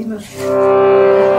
Campinas.